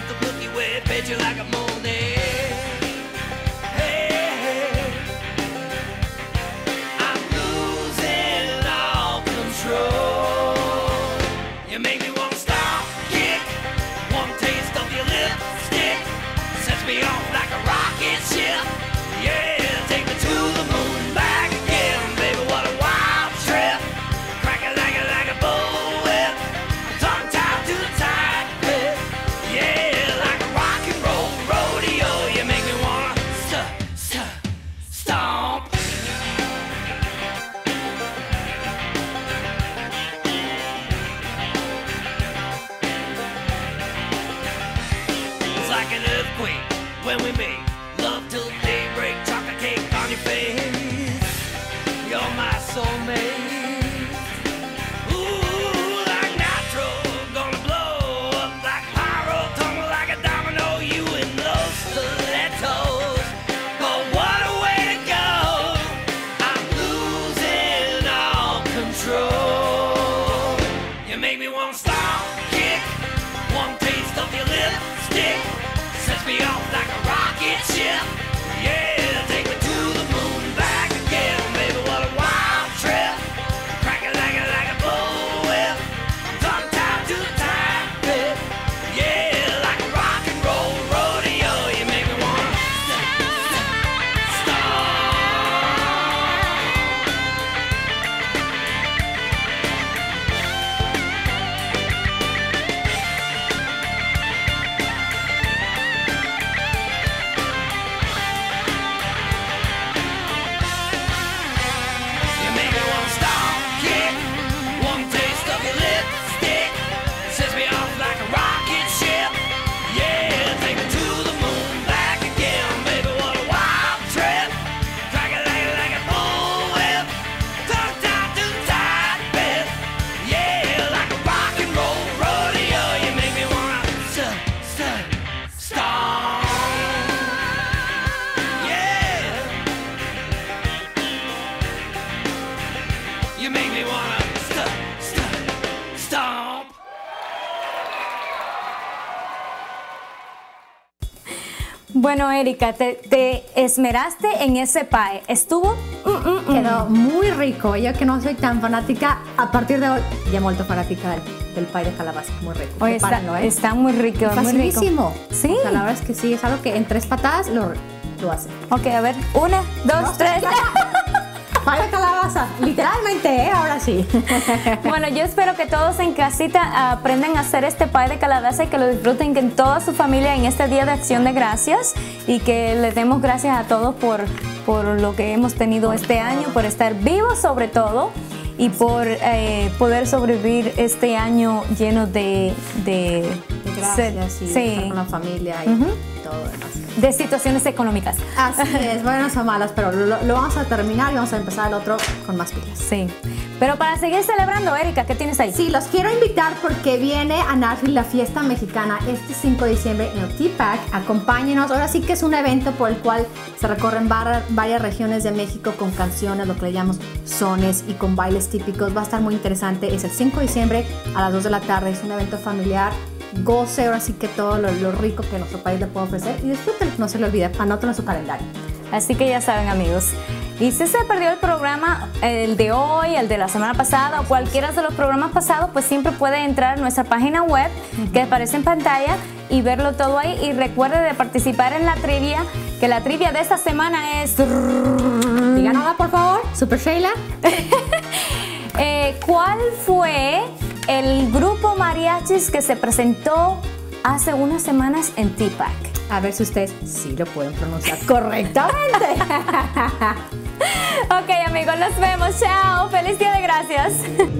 beneath the Milky Way, fed you like a moon. Like an earthquake when we make love till daybreak. Chocolate cake on your face. You're my soulmate. get you. Yeah. You make me wanna st st stomp. Bueno, Erika, te, te esmeraste en ese pie. Estuvo. mm, mm, mm. Quedó muy rico. Yo que no soy tan fanática, a partir de hoy ya he vuelto fanática del, del pie de calabaza. Muy rico. Oye, está, ¿eh? muy rico, muy rico. Facilísimo. Sí. O sea, la verdad es que sí, es algo que en tres patadas lo, lo hace. Ok, a ver. Una, dos, Dos, tres. De calabaza, literalmente, ¿eh? Ahora sí. Bueno, yo espero que todos en casita aprendan a hacer este pie de calabaza y que lo disfruten en toda su familia en este Día de Acción de Gracias y que les demos gracias a todos por, por lo que hemos tenido este año, por estar vivos sobre todo y por eh, poder sobrevivir este año lleno de, de, Gracias y sí, estar con la familia y. todo lo demás. de situaciones económicas. Así es, buenas o malas, pero lo, lo vamos a terminar y vamos a empezar el otro con más pilas. Sí. Pero para seguir celebrando, Erika, ¿qué tienes ahí? Sí, los quiero invitar porque viene a Nashville la fiesta mexicana este 5 de diciembre en el T-Pack. Acompáñenos. Ahora sí que es un evento por el cual se recorren bar- varias regiones de México con canciones, lo que le llamamos sones y con bailes típicos. Va a estar muy interesante. Es el 5 de diciembre a las 2 de la tarde. Es un evento familiar. Goce ahora sí que todo lo, lo rico que nuestro país le puede ofrecer y disfruten, no se lo olviden, anótenlo en su calendario. Así que ya saben amigos. Y si se perdió el programa, el de hoy, el de la semana pasada o cualquiera de los programas pasados, pues siempre puede entrar a nuestra página web que aparece en pantalla y verlo todo ahí. Y recuerde de participar en la trivia, que la trivia de esta semana es... Díganosla por favor, Super Sheila. Eh, ¿Cuál fue el grupo mariachis que se presentó hace unas semanas en T-Pack? A ver si ustedes sí lo pueden pronunciar correctamente. Ok amigos, nos vemos. Chao. Feliz día de gracias.